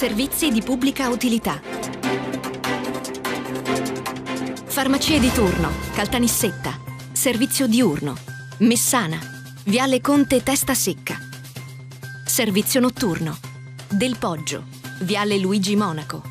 Servizi di pubblica utilità. Farmacie di turno, Caltanissetta. Servizio diurno. Messana. Viale Conte Testa Secca. Servizio notturno. Del Poggio. Viale Luigi Monaco.